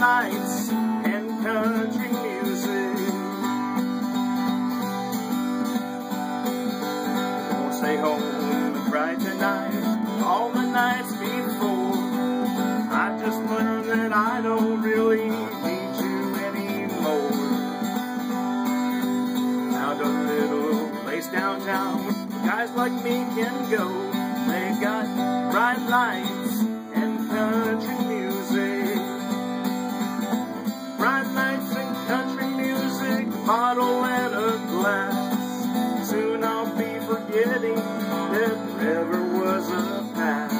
lights and country music. Won't stay home cry tonight, all the nights before. I just learned that I don't really need you anymore. Now the little place downtown, guys like me can go. They got bright lights and a glass. Soon I'll be forgetting that there ever was a past.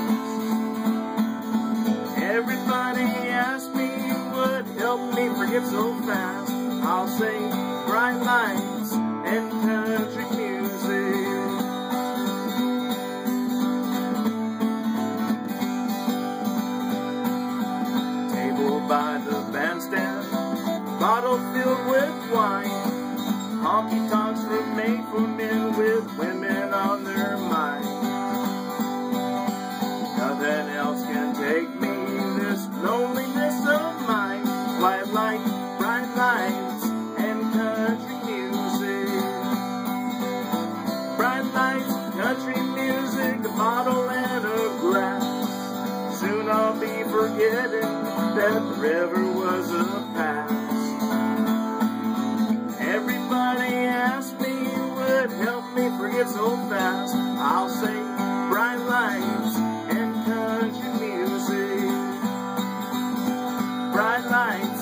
Everybody asks me what helped me forget so fast. I'll say bright lights and country music. Table by the bandstand, bottle filled with wine. Honky tonks were made for men with women on their mind. Nothing else can take me, this loneliness of mine. Light, bright lights, and country music. Bright lights, country music, a bottle and a glass. Soon I'll be forgetting that the river was a past. get so fast, I'll sing bright lights and country music. Bright lights.